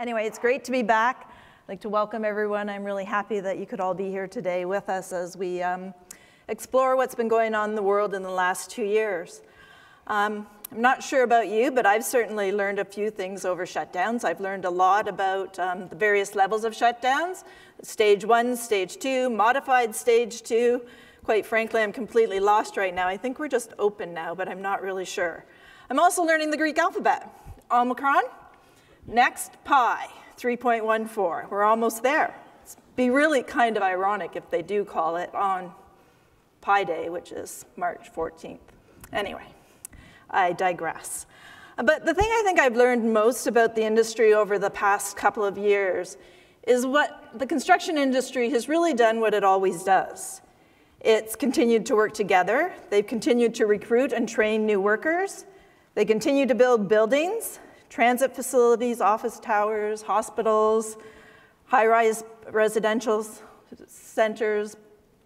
Anyway, it's great to be back. I'd like to welcome everyone. I'm really happy that you could all be here today with us as we um, explore what's been going on in the world in the last two years. Um, I'm not sure about you, but I've certainly learned a few things over shutdowns. I've learned a lot about um, the various levels of shutdowns, stage one, stage two, modified stage two. Quite frankly, I'm completely lost right now. I think we're just open now, but I'm not really sure. I'm also learning the Greek alphabet. Omicron, next pi, 3.14. We're almost there. It'd be really kind of ironic if they do call it on Pi Day, which is March 14th. Anyway. I digress. But the thing I think I've learned most about the industry over the past couple of years is what the construction industry has really done what it always does. It's continued to work together. They've continued to recruit and train new workers. They continue to build buildings, transit facilities, office towers, hospitals, high-rise residential centers,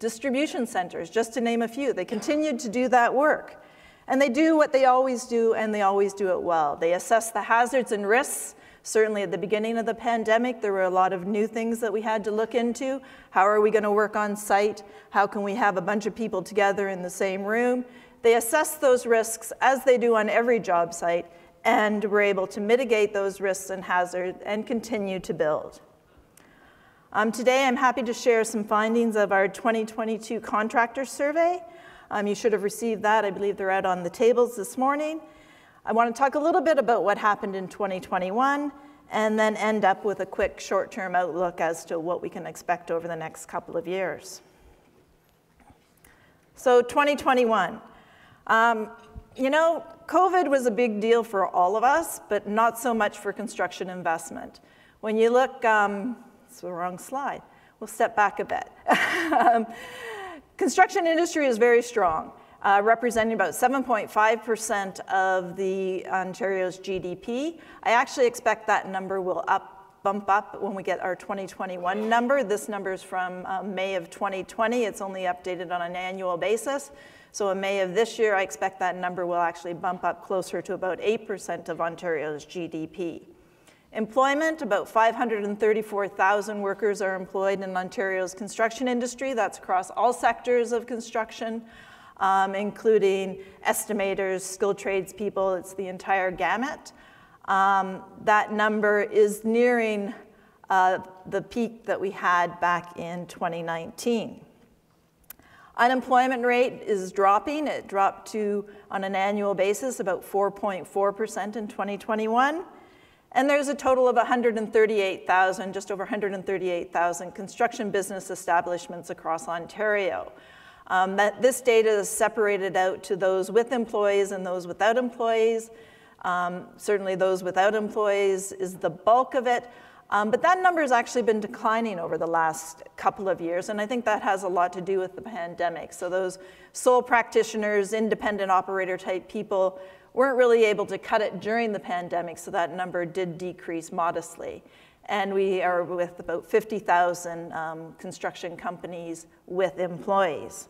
distribution centers, just to name a few. They continued to do that work. And they do what they always do, and they always do it well. They assess the hazards and risks. Certainly at the beginning of the pandemic, there were a lot of new things that we had to look into. How are we going to work on site? How can we have a bunch of people together in the same room? They assess those risks as they do on every job site, and we're able to mitigate those risks and hazards and continue to build. Um, today, I'm happy to share some findings of our 2022 contractor survey. Um, you should have received that. I believe they're out on the tables this morning. I want to talk a little bit about what happened in 2021 and then end up with a quick short-term outlook as to what we can expect over the next couple of years. So 2021. Um, you know, COVID was a big deal for all of us, but not so much for construction investment. When you look, um, it's the wrong slide. We'll step back a bit. Construction industry is very strong, uh, representing about 7.5% of the Ontario's GDP. I actually expect that number will up, bump up when we get our 2021 number. This number is from uh, May of 2020. It's only updated on an annual basis. So in May of this year, I expect that number will actually bump up closer to about 8% of Ontario's GDP. Employment, about 534,000 workers are employed in Ontario's construction industry. That's across all sectors of construction, um, including estimators, skilled tradespeople, it's the entire gamut. Um, that number is nearing uh, the peak that we had back in 2019. Unemployment rate is dropping. It dropped to, on an annual basis, about 4.4% in 2021. And there's a total of 138,000, just over 138,000 construction business establishments across Ontario. Um, this data is separated out to those with employees and those without employees. Um, certainly those without employees is the bulk of it. Um, but that number has actually been declining over the last couple of years, and I think that has a lot to do with the pandemic. So those sole practitioners, independent operator type people weren't really able to cut it during the pandemic, so that number did decrease modestly. And we are with about 50,000 um, construction companies with employees.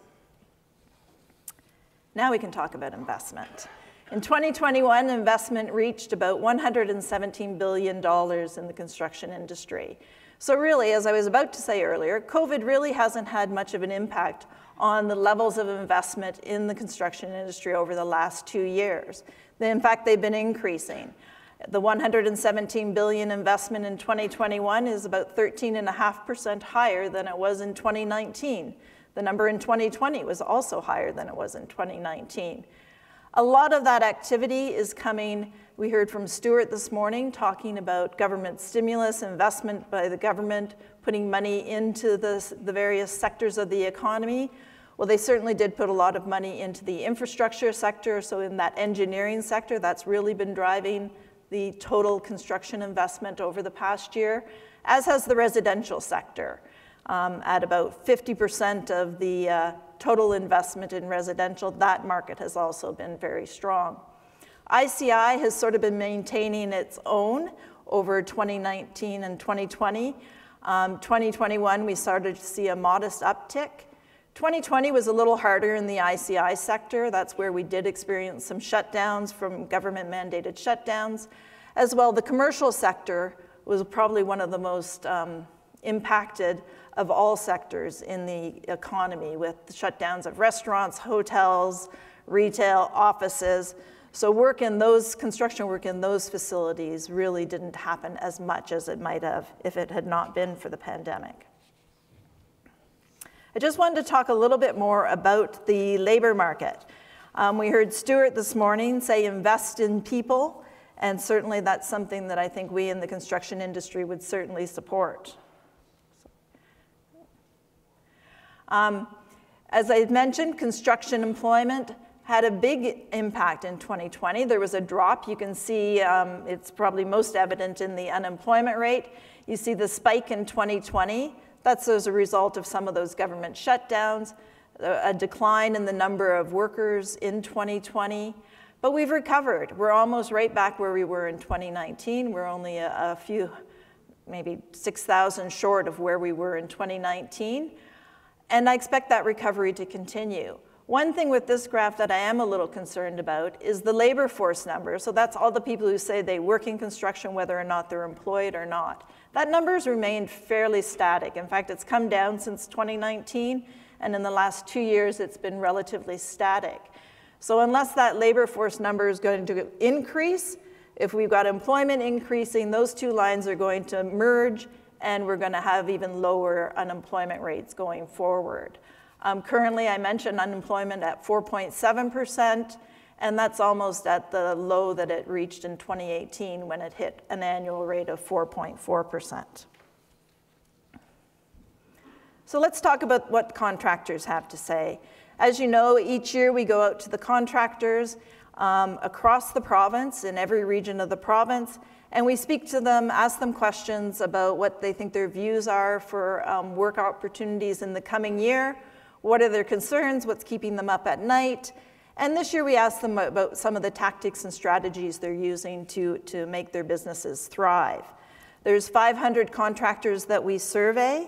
Now we can talk about investment. In 2021, investment reached about $117 billion in the construction industry. So really, as I was about to say earlier, COVID really hasn't had much of an impact on the levels of investment in the construction industry over the last two years. In fact, they've been increasing. The 117 billion investment in 2021 is about 13.5% higher than it was in 2019. The number in 2020 was also higher than it was in 2019. A lot of that activity is coming, we heard from Stuart this morning talking about government stimulus, investment by the government, putting money into the, the various sectors of the economy. Well, they certainly did put a lot of money into the infrastructure sector. So in that engineering sector, that's really been driving the total construction investment over the past year, as has the residential sector. Um, at about 50% of the uh, total investment in residential, that market has also been very strong. ICI has sort of been maintaining its own over 2019 and 2020. Um, 2021, we started to see a modest uptick. 2020 was a little harder in the ICI sector. That's where we did experience some shutdowns from government mandated shutdowns. As well, the commercial sector was probably one of the most um, impacted of all sectors in the economy with the shutdowns of restaurants, hotels, retail, offices. So work in those, construction work in those facilities really didn't happen as much as it might have if it had not been for the pandemic. I just wanted to talk a little bit more about the labor market. Um, we heard Stuart this morning say invest in people, and certainly that's something that I think we in the construction industry would certainly support. Um, as I mentioned, construction employment had a big impact in 2020. There was a drop. You can see um, it's probably most evident in the unemployment rate. You see the spike in 2020. That's as a result of some of those government shutdowns, a decline in the number of workers in 2020. But we've recovered. We're almost right back where we were in 2019. We're only a, a few, maybe 6,000 short of where we were in 2019. And I expect that recovery to continue. One thing with this graph that I am a little concerned about is the labor force number. So that's all the people who say they work in construction, whether or not they're employed or not. That number has remained fairly static. In fact, it's come down since 2019, and in the last two years, it's been relatively static. So unless that labor force number is going to increase, if we've got employment increasing, those two lines are going to merge, and we're going to have even lower unemployment rates going forward. Um, currently, I mentioned unemployment at 4.7%, and that's almost at the low that it reached in 2018 when it hit an annual rate of 4.4%. So let's talk about what contractors have to say. As you know, each year we go out to the contractors um, across the province, in every region of the province, and we speak to them, ask them questions about what they think their views are for um, work opportunities in the coming year, what are their concerns? What's keeping them up at night? And this year we asked them about some of the tactics and strategies they're using to, to make their businesses thrive. There's 500 contractors that we survey.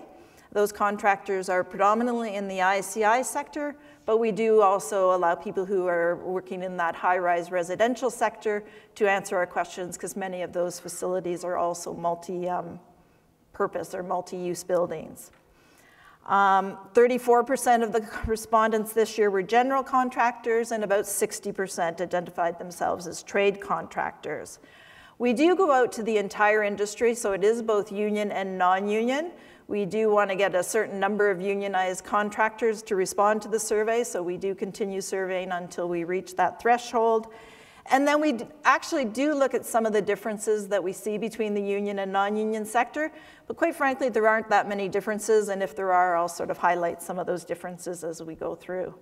Those contractors are predominantly in the ICI sector, but we do also allow people who are working in that high-rise residential sector to answer our questions because many of those facilities are also multi-purpose um, or multi-use buildings. 34% um, of the respondents this year were general contractors, and about 60% identified themselves as trade contractors. We do go out to the entire industry, so it is both union and non-union. We do want to get a certain number of unionized contractors to respond to the survey, so we do continue surveying until we reach that threshold. And then we actually do look at some of the differences that we see between the union and non-union sector, but quite frankly, there aren't that many differences, and if there are, I'll sort of highlight some of those differences as we go through.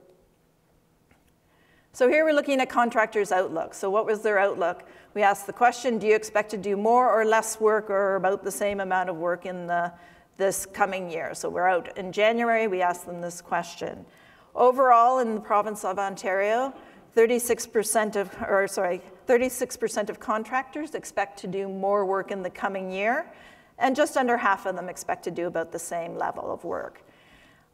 So here we're looking at contractors' outlook. So what was their outlook? We asked the question, do you expect to do more or less work or about the same amount of work in the, this coming year? So we're out in January, we asked them this question. Overall, in the province of Ontario, 36% of, or sorry, 36% of contractors expect to do more work in the coming year, and just under half of them expect to do about the same level of work.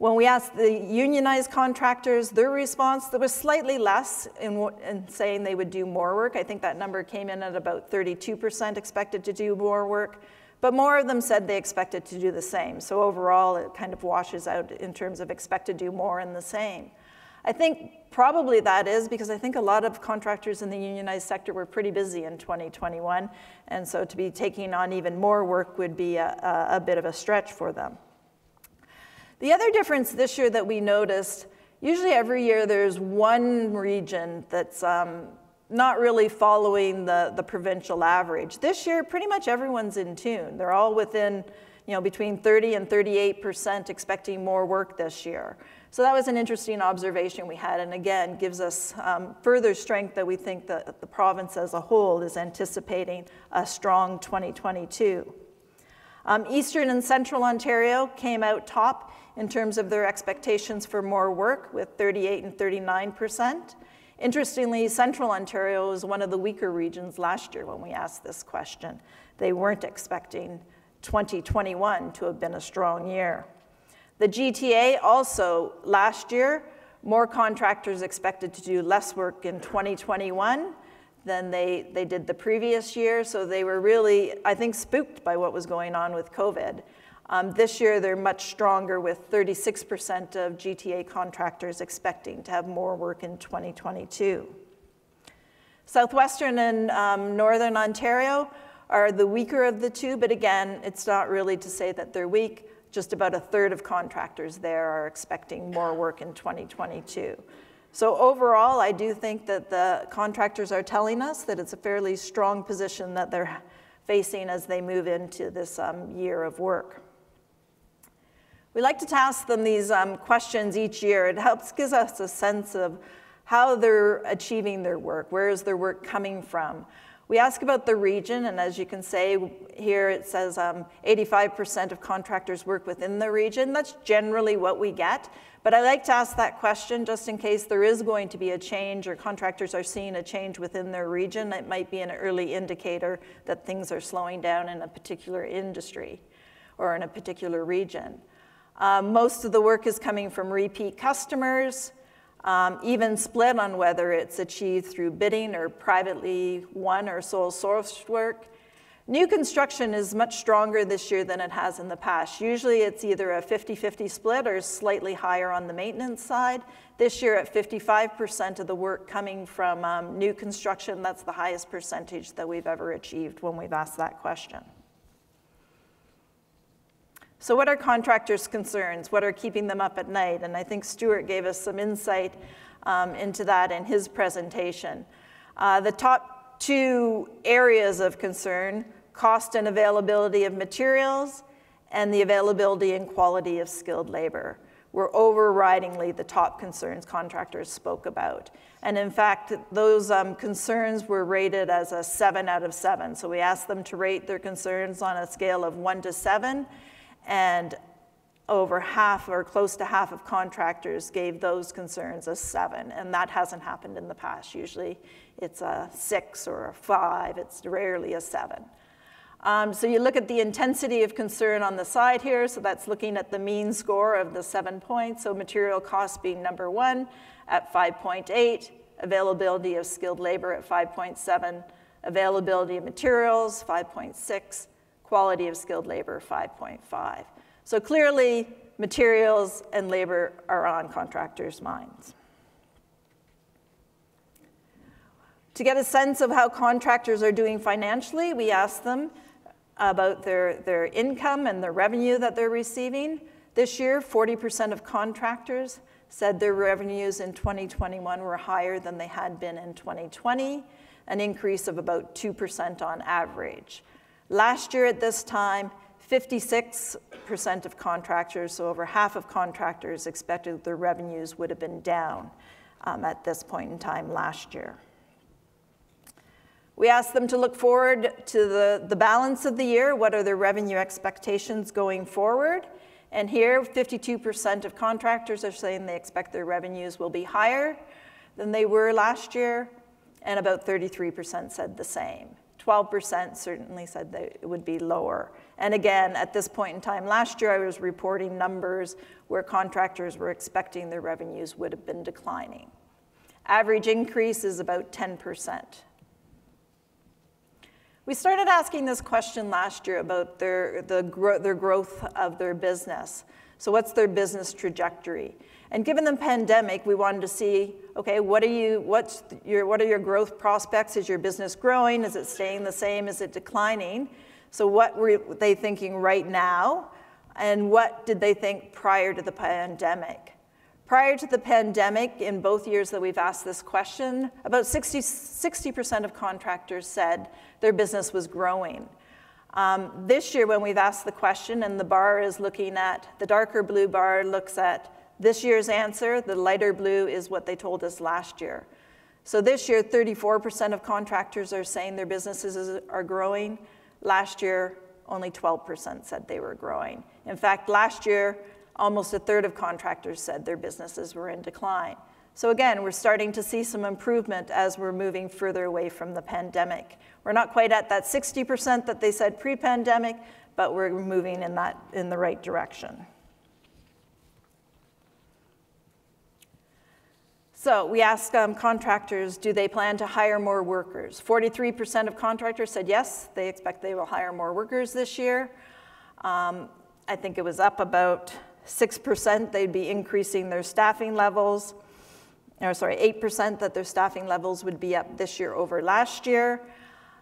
When we asked the unionized contractors, their response, there was slightly less in, in saying they would do more work. I think that number came in at about 32% expected to do more work, but more of them said they expected to do the same. So overall, it kind of washes out in terms of expect to do more and the same. I think probably that is because I think a lot of contractors in the unionized sector were pretty busy in 2021, and so to be taking on even more work would be a, a, bit of a stretch for them. The other difference this year that we noticed, usually every year there's one region that's um, not really following the, the provincial average. This year, pretty much everyone's in tune. They're all within, you know, between 30 and 38% expecting more work this year. So that was an interesting observation we had, and again, gives us um, further strength that we think that the province as a whole is anticipating a strong 2022. Um, Eastern and Central Ontario came out top in terms of their expectations for more work with 38 and 39 percent. Interestingly, Central Ontario was one of the weaker regions last year when we asked this question. They weren't expecting 2021 to have been a strong year. The GTA also last year, more contractors expected to do less work in 2021 than they, they did the previous year. So they were really, I think, spooked by what was going on with COVID. Um, this year, they're much stronger with 36% of GTA contractors expecting to have more work in 2022. Southwestern and um, Northern Ontario are the weaker of the two, but again, it's not really to say that they're weak. Just about a third of contractors there are expecting more work in 2022. So overall, I do think that the contractors are telling us that it's a fairly strong position that they're facing as they move into this um, year of work. We like to ask them these um, questions each year. It helps gives us a sense of how they're achieving their work, where is their work coming from. We ask about the region, and as you can say here, it says 85% um, of contractors work within the region. That's generally what we get. But I like to ask that question just in case there is going to be a change or contractors are seeing a change within their region. It might be an early indicator that things are slowing down in a particular industry or in a particular region. Um, most of the work is coming from repeat customers, um, even split on whether it's achieved through bidding or privately won or sole sourced work. New construction is much stronger this year than it has in the past. Usually it's either a 50-50 split or slightly higher on the maintenance side. This year at 55% of the work coming from um, new construction, that's the highest percentage that we've ever achieved when we've asked that question. So what are contractors' concerns? What are keeping them up at night? And I think Stuart gave us some insight um, into that in his presentation. Uh, the top two areas of concern, cost and availability of materials, and the availability and quality of skilled labor were overridingly the top concerns contractors spoke about. And in fact, those um, concerns were rated as a seven out of seven. So we asked them to rate their concerns on a scale of one to seven, and over half or close to half of contractors gave those concerns a seven, and that hasn't happened in the past. Usually it's a six or a five, it's rarely a seven. Um, so you look at the intensity of concern on the side here, so that's looking at the mean score of the seven points, so material cost being number one at 5.8, availability of skilled labor at 5.7, availability of materials 5.6, quality of skilled labor 5.5. So clearly, materials and labor are on contractors' minds. To get a sense of how contractors are doing financially, we asked them about their, their income and the revenue that they're receiving. This year, 40% of contractors said their revenues in 2021 were higher than they had been in 2020, an increase of about 2% on average. Last year at this time, 56% of contractors, so over half of contractors, expected their revenues would have been down um, at this point in time last year. We asked them to look forward to the, the balance of the year. What are their revenue expectations going forward? And here, 52% of contractors are saying they expect their revenues will be higher than they were last year, and about 33% said the same. 12% certainly said that it would be lower. And again, at this point in time last year, I was reporting numbers where contractors were expecting their revenues would have been declining. Average increase is about 10%. We started asking this question last year about their, the gro their growth of their business. So what's their business trajectory? And given the pandemic, we wanted to see, okay, what are you, what's your, what are your growth prospects? Is your business growing? Is it staying the same? Is it declining? So what were they thinking right now? And what did they think prior to the pandemic? Prior to the pandemic, in both years that we've asked this question, about 60, 60% of contractors said their business was growing. Um, this year, when we've asked the question, and the bar is looking at, the darker blue bar looks at this year's answer, the lighter blue, is what they told us last year. So this year, 34% of contractors are saying their businesses are growing. Last year, only 12% said they were growing. In fact, last year, almost a third of contractors said their businesses were in decline. So again, we're starting to see some improvement as we're moving further away from the pandemic. We're not quite at that 60% that they said pre-pandemic, but we're moving in, that, in the right direction. So we asked um, contractors, do they plan to hire more workers? 43% of contractors said yes, they expect they will hire more workers this year. Um, I think it was up about 6%, they'd be increasing their staffing levels. Or sorry, 8% that their staffing levels would be up this year over last year.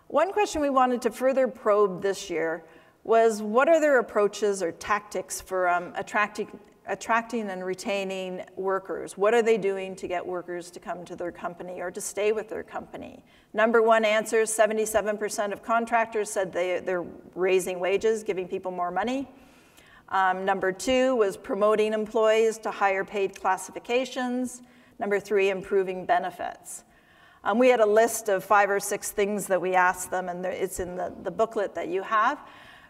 One question we wanted to further probe this year was what are their approaches or tactics for um, attracting, attracting and retaining workers. What are they doing to get workers to come to their company or to stay with their company? Number one answer 77% of contractors said they, they're raising wages, giving people more money. Um, number two was promoting employees to higher paid classifications. Number three, improving benefits. Um, we had a list of five or six things that we asked them, and it's in the, the booklet that you have.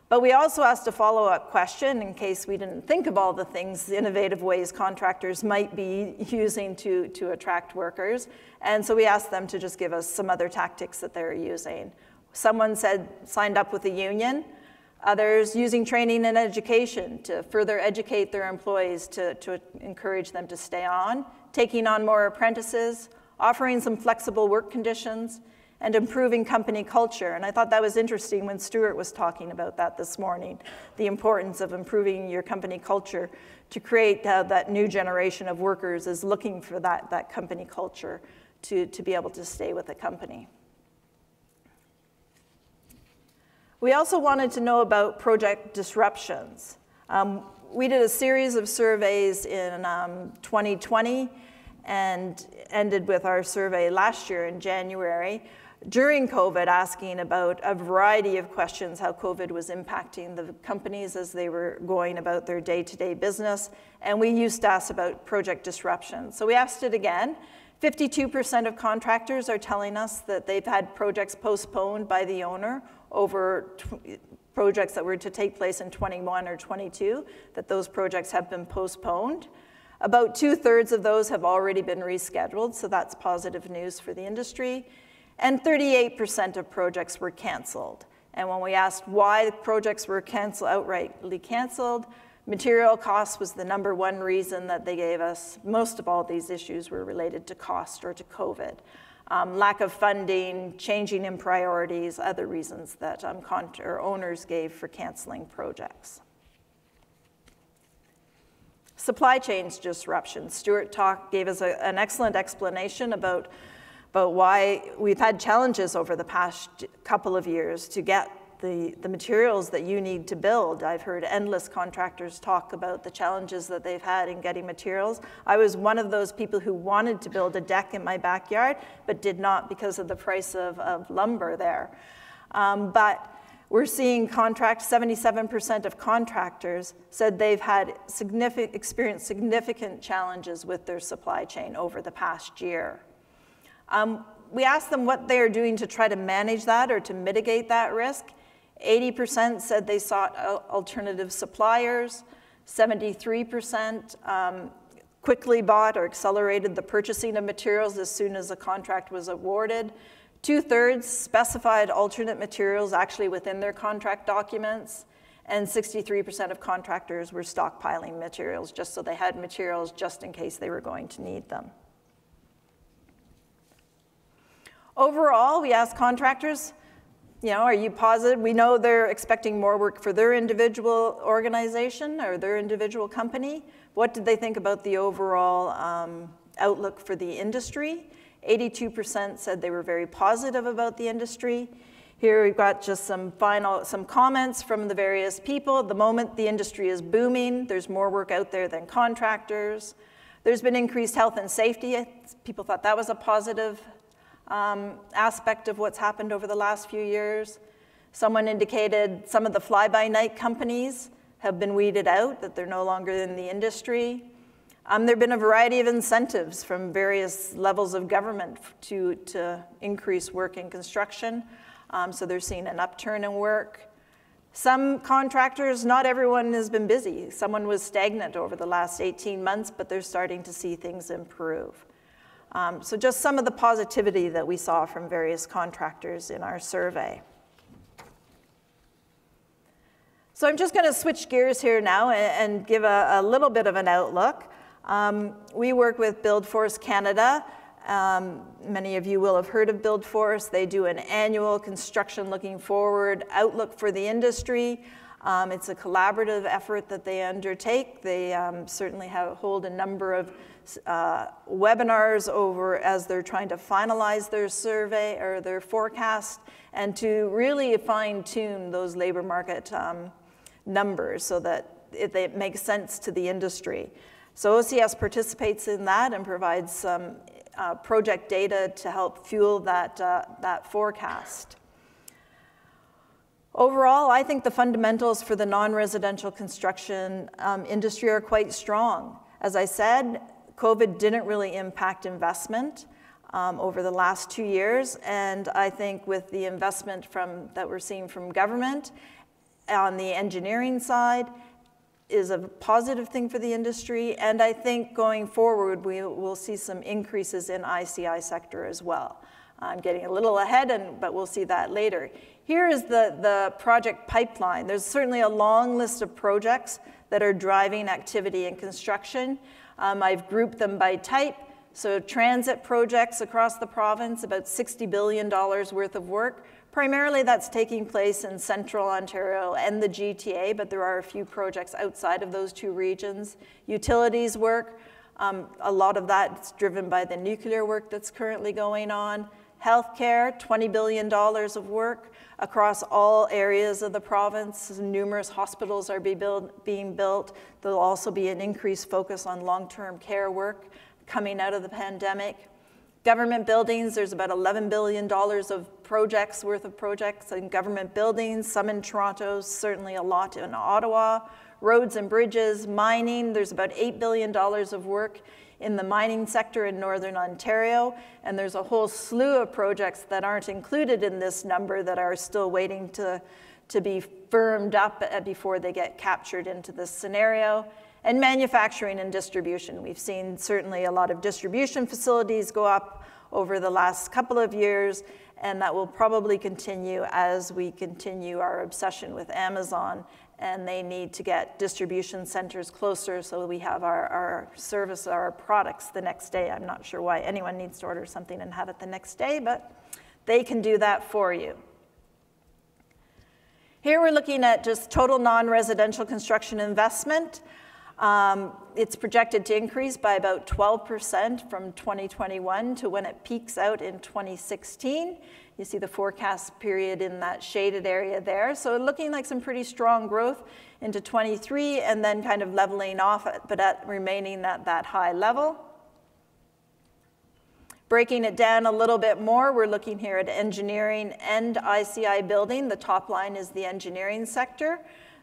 But we also asked a follow-up question in case we didn't think of all the things, innovative ways contractors might be using to, to attract workers. And so we asked them to just give us some other tactics that they're using. Someone said signed up with a union. Others using training and education to further educate their employees to, to encourage them to stay on, taking on more apprentices, offering some flexible work conditions, and improving company culture. And I thought that was interesting when Stuart was talking about that this morning, the importance of improving your company culture to create uh, that new generation of workers is looking for that, that company culture to, to be able to stay with the company. We also wanted to know about project disruptions. Um, we did a series of surveys in um, 2020 and ended with our survey last year in January during COVID asking about a variety of questions how COVID was impacting the companies as they were going about their day to day business. And we used to ask about project disruption. So we asked it again. 52% of contractors are telling us that they've had projects postponed by the owner over projects that were to take place in 21 or 22, that those projects have been postponed. About two thirds of those have already been rescheduled, so that's positive news for the industry and 38% of projects were canceled. And when we asked why projects were cancel, outrightly canceled, material costs was the number one reason that they gave us. Most of all these issues were related to cost or to COVID. Um, lack of funding, changing in priorities, other reasons that um, owners gave for canceling projects. Supply chains disruptions. Stuart talk, gave us a, an excellent explanation about but why we've had challenges over the past couple of years to get the, the materials that you need to build. I've heard endless contractors talk about the challenges that they've had in getting materials. I was one of those people who wanted to build a deck in my backyard, but did not because of the price of, of lumber there. Um, but we're seeing contract, 77% of contractors said they've had significant, experienced significant challenges with their supply chain over the past year. Um, we asked them what they are doing to try to manage that or to mitigate that risk. 80% said they sought alternative suppliers. 73% um, quickly bought or accelerated the purchasing of materials as soon as a contract was awarded. Two thirds specified alternate materials actually within their contract documents. And 63% of contractors were stockpiling materials just so they had materials just in case they were going to need them. Overall, we asked contractors, you know, are you positive? We know they're expecting more work for their individual organization or their individual company. What did they think about the overall um, outlook for the industry? 82% said they were very positive about the industry. Here we've got just some final, some comments from the various people. the moment the industry is booming, there's more work out there than contractors. There's been increased health and safety. People thought that was a positive um, aspect of what's happened over the last few years. Someone indicated some of the fly-by-night companies have been weeded out, that they're no longer in the industry. Um, there have been a variety of incentives from various levels of government to, to increase work in construction. Um, so they're seeing an upturn in work. Some contractors, not everyone has been busy. Someone was stagnant over the last 18 months, but they're starting to see things improve. Um, so just some of the positivity that we saw from various contractors in our survey. So I'm just going to switch gears here now and, and give a, a, little bit of an outlook. Um, we work with BuildForce Canada. Um, many of you will have heard of BuildForce. They do an annual construction looking forward outlook for the industry. Um, it's a collaborative effort that they undertake. They um, certainly have, hold a number of uh, webinars over as they're trying to finalize their survey or their forecast and to really fine tune those labor market um, numbers so that it, it, makes sense to the industry. So OCS participates in that and provides some uh, project data to help fuel that, uh, that forecast. Overall, I think the fundamentals for the non-residential construction um, industry are quite strong. As I said, COVID didn't really impact investment um, over the last two years, and I think with the investment from, that we're seeing from government on the engineering side is a positive thing for the industry, and I think going forward we will see some increases in ICI sector as well. I'm getting a little ahead, and, but we'll see that later. Here is the, the project pipeline. There's certainly a long list of projects that are driving activity in construction. Um, I've grouped them by type. So transit projects across the province, about $60 billion worth of work. Primarily that's taking place in central Ontario and the GTA, but there are a few projects outside of those two regions. Utilities work, um, a lot of that's driven by the nuclear work that's currently going on. Healthcare, $20 billion of work across all areas of the province. Numerous hospitals are be build, being built. There'll also be an increased focus on long-term care work coming out of the pandemic. Government buildings, there's about $11 billion of projects worth of projects in government buildings, some in Toronto, certainly a lot in Ottawa. Roads and bridges, mining, there's about $8 billion of work in the mining sector in Northern Ontario, and there's a whole slew of projects that aren't included in this number that are still waiting to, to be firmed up uh, before they get captured into this scenario. And manufacturing and distribution. We've seen certainly a lot of distribution facilities go up over the last couple of years, and that will probably continue as we continue our obsession with Amazon and they need to get distribution centers closer so we have our, our service, our products the next day. I'm not sure why anyone needs to order something and have it the next day, but they can do that for you. Here we're looking at just total non-residential construction investment. Um, it's projected to increase by about 12% from 2021 to when it peaks out in 2016. You see the forecast period in that shaded area there. So looking like some pretty strong growth into 23 and then kind of leveling off, but at remaining at that high level. Breaking it down a little bit more, we're looking here at engineering and ICI building. The top line is the engineering sector.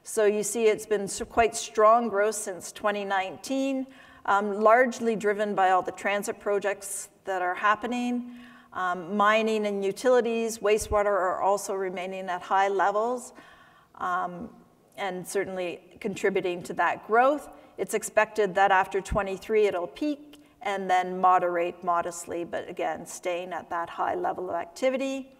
So you see it's been quite strong growth since 2019, um, largely driven by all the transit projects that are happening. Um, mining and utilities, wastewater are also remaining at high levels um, and certainly contributing to that growth. It's expected that after 23 it'll peak and then moderate modestly, but again, staying at that high level of activity.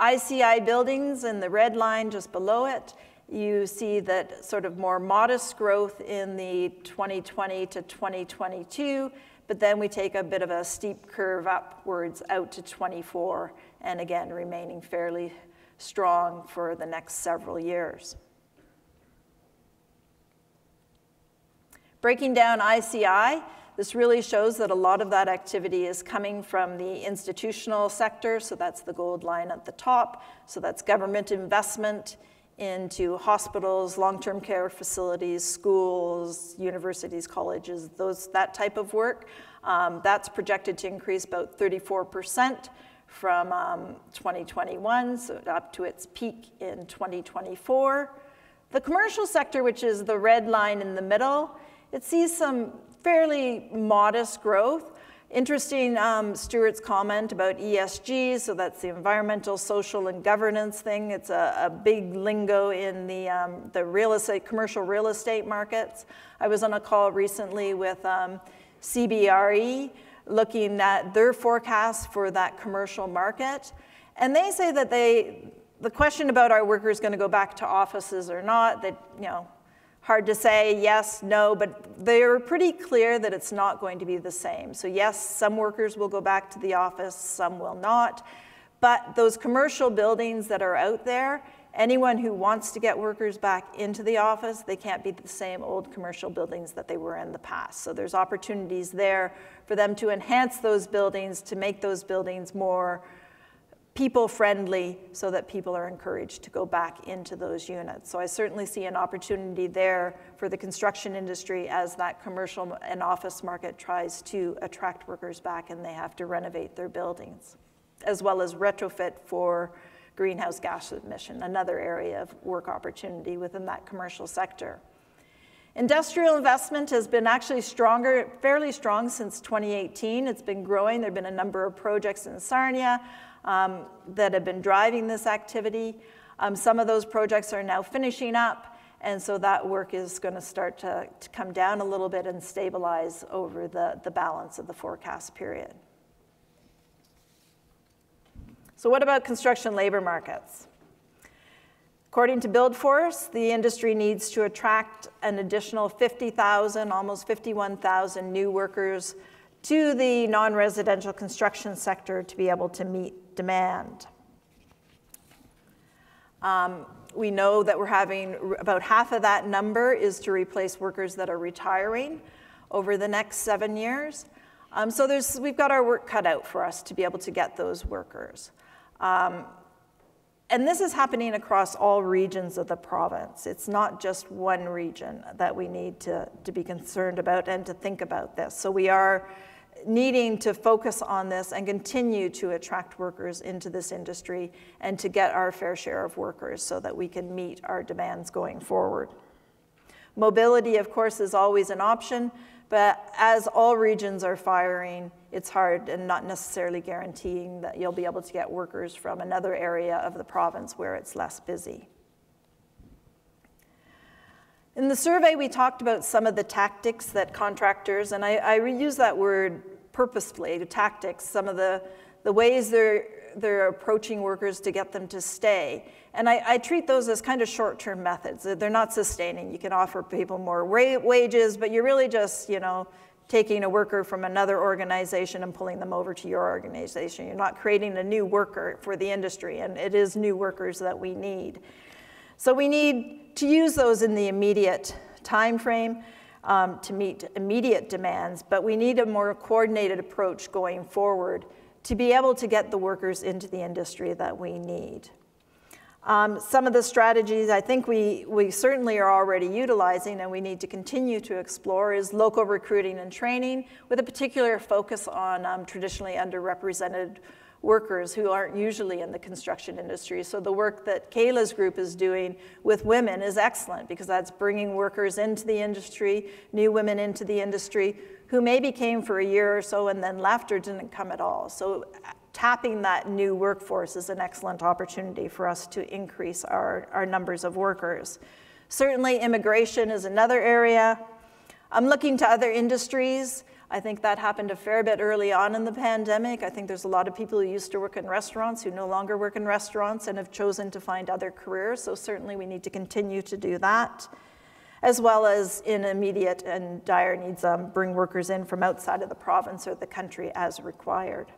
ICI buildings in the red line just below it you see that sort of more modest growth in the 2020 to 2022, but then we take a bit of a steep curve upwards out to 24, and again, remaining fairly strong for the next several years. Breaking down ICI, this really shows that a lot of that activity is coming from the institutional sector, so that's the gold line at the top. So that's government investment into hospitals, long-term care facilities, schools, universities, colleges, those, that type of work. Um, that's projected to increase about 34% from um, 2021, so up to its peak in 2024. The commercial sector, which is the red line in the middle, it sees some fairly modest growth. Interesting, um, Stuart's comment about ESG, so that's the environmental, social, and governance thing. It's a, a big lingo in the, um, the real estate, commercial real estate markets. I was on a call recently with um, CBRE looking at their forecast for that commercial market. And they say that they, the question about are workers going to go back to offices or not, that, you know, Hard to say yes, no, but they're pretty clear that it's not going to be the same. So, yes, some workers will go back to the office, some will not. But those commercial buildings that are out there, anyone who wants to get workers back into the office, they can't be the same old commercial buildings that they were in the past. So there's opportunities there for them to enhance those buildings, to make those buildings more people friendly so that people are encouraged to go back into those units. So I certainly see an opportunity there for the construction industry as that commercial and office market tries to attract workers back and they have to renovate their buildings, as well as retrofit for greenhouse gas emission, another area of work opportunity within that commercial sector. Industrial investment has been actually stronger, fairly strong since 2018. It's been growing. There have been a number of projects in Sarnia um, that have been driving this activity. Um, some of those projects are now finishing up, and so that work is going to start to, to come down a little bit and stabilize over the, the balance of the forecast period. So what about construction labor markets? According to BuildForce, the industry needs to attract an additional 50,000, almost 51,000 new workers to the non-residential construction sector to be able to meet demand. Um, we know that we're having about half of that number is to replace workers that are retiring over the next seven years. Um, so there's, we've got our work cut out for us to be able to get those workers. Um, and this is happening across all regions of the province. It's not just one region that we need to, to be concerned about and to think about this. So we are needing to focus on this and continue to attract workers into this industry and to get our fair share of workers so that we can meet our demands going forward. Mobility, of course, is always an option, but as all regions are firing, it's hard and not necessarily guaranteeing that you'll be able to get workers from another area of the province where it's less busy. In the survey, we talked about some of the tactics that contractors, and I, I reuse that word purposefully, the tactics, some of the, the ways they're, they're approaching workers to get them to stay. And I, I treat those as kind of short-term methods. They're not sustaining. You can offer people more wages, but you're really just, you know, taking a worker from another organization and pulling them over to your organization. You're not creating a new worker for the industry, and it is new workers that we need. So we need to use those in the immediate time frame um, to meet immediate demands, but we need a more coordinated approach going forward to be able to get the workers into the industry that we need. Um, some of the strategies I think we, we certainly are already utilizing and we need to continue to explore is local recruiting and training with a particular focus on um, traditionally underrepresented workers who aren't usually in the construction industry. So the work that Kayla's group is doing with women is excellent because that's bringing workers into the industry, new women into the industry who maybe came for a year or so and then left or didn't come at all. So uh, tapping that new workforce is an excellent opportunity for us to increase our, our numbers of workers. Certainly immigration is another area. I'm looking to other industries. I think that happened a fair bit early on in the pandemic. I think there's a lot of people who used to work in restaurants who no longer work in restaurants and have chosen to find other careers. So certainly we need to continue to do that, as well as in immediate and dire needs, um, bring workers in from outside of the province or the country as required.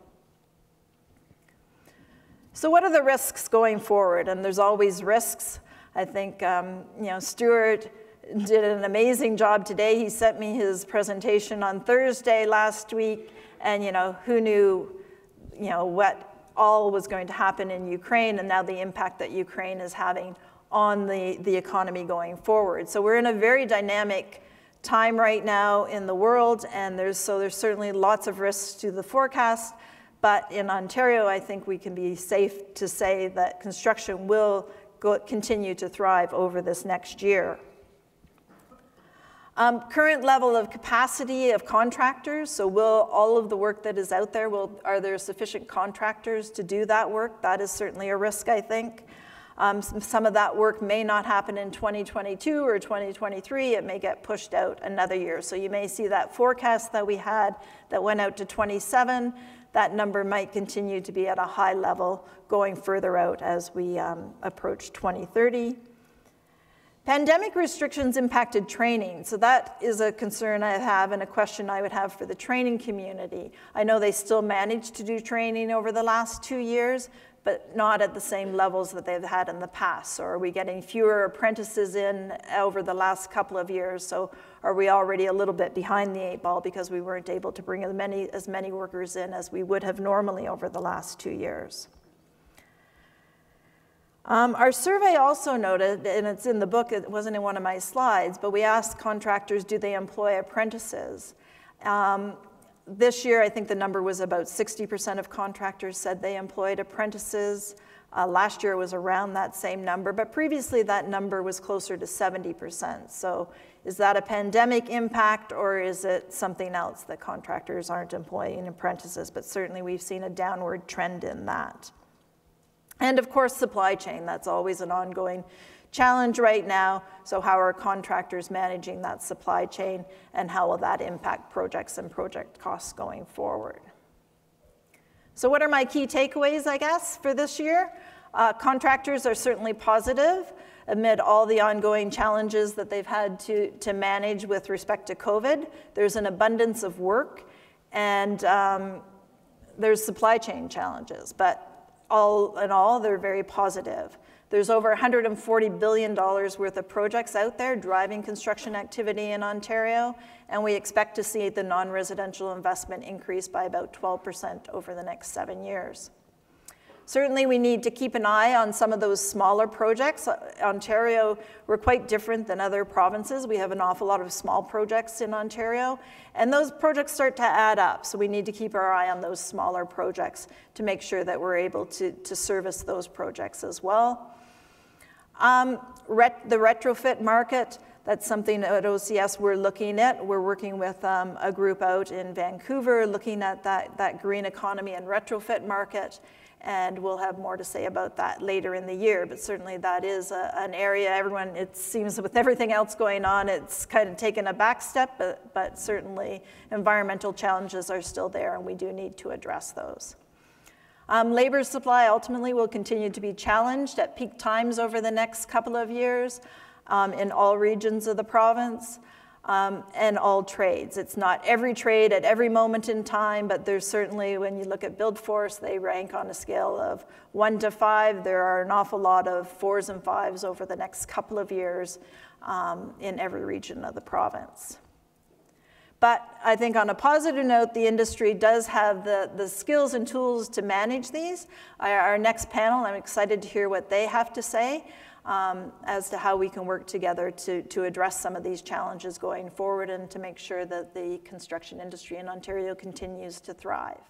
So what are the risks going forward? And there's always risks. I think, um, you know, Stuart did an amazing job today. He sent me his presentation on Thursday last week, and you know, who knew, you know, what all was going to happen in Ukraine, and now the impact that Ukraine is having on the, the economy going forward. So we're in a very dynamic time right now in the world, and there's so there's certainly lots of risks to the forecast. But in Ontario, I think we can be safe to say that construction will go, continue to thrive over this next year. Um, current level of capacity of contractors, so will all of the work that is out there, will, are there sufficient contractors to do that work? That is certainly a risk, I think. Um, some, of that work may not happen in 2022 or 2023. It may get pushed out another year. So you may see that forecast that we had that went out to 27, that number might continue to be at a high level going further out as we um, approach 2030. Pandemic restrictions impacted training, so that is a concern I have and a question I would have for the training community. I know they still managed to do training over the last two years, but not at the same levels that they've had in the past. So are we getting fewer apprentices in over the last couple of years? So are we already a little bit behind the eight ball because we weren't able to bring as many, as many workers in as we would have normally over the last two years? Um, our survey also noted, and it's in the book, it wasn't in one of my slides, but we asked contractors, do they employ apprentices? Um, this year, I think the number was about 60% of contractors said they employed apprentices. Uh, last year it was around that same number, but previously that number was closer to 70%. So is that a pandemic impact or is it something else that contractors aren't employing apprentices? But certainly we've seen a downward trend in that. And of course, supply chain, that's always an ongoing challenge right now. So how are contractors managing that supply chain and how will that impact projects and project costs going forward? So what are my key takeaways, I guess, for this year? Uh, contractors are certainly positive amid all the ongoing challenges that they've had to, to manage with respect to COVID. There's an abundance of work and um, there's supply chain challenges, but all in all, they're very positive. There's over $140 billion worth of projects out there driving construction activity in Ontario, and we expect to see the non-residential investment increase by about 12% over the next seven years. Certainly we need to keep an eye on some of those smaller projects. Ontario, we're quite different than other provinces. We have an awful lot of small projects in Ontario, and those projects start to add up. So we need to keep our eye on those smaller projects to make sure that we're able to, to service those projects as well. Um, ret the retrofit market, that's something at OCS we're looking at. We're working with um, a group out in Vancouver looking at that, that green economy and retrofit market and we'll have more to say about that later in the year. But certainly that is a, an area everyone, it seems with everything else going on, it's kind of taken a back step, but, but certainly environmental challenges are still there and we do need to address those. Um, labor supply ultimately will continue to be challenged at peak times over the next couple of years um, in all regions of the province um, and all trades. It's not every trade at every moment in time, but there's certainly, when you look at BuildForce, they rank on a scale of one to five. There are an awful lot of fours and fives over the next couple of years um, in every region of the province. But I think on a positive note, the industry does have the, the skills and tools to manage these. Our next panel, I'm excited to hear what they have to say um, as to how we can work together to, to address some of these challenges going forward and to make sure that the construction industry in Ontario continues to thrive.